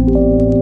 you